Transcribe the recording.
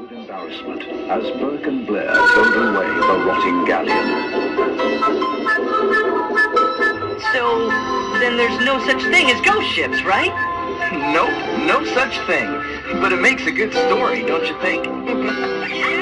with embarrassment as Burke and Blair towed away the rotting galleon. So, then there's no such thing as ghost ships, right? Nope, no such thing. But it makes a good story, don't you think?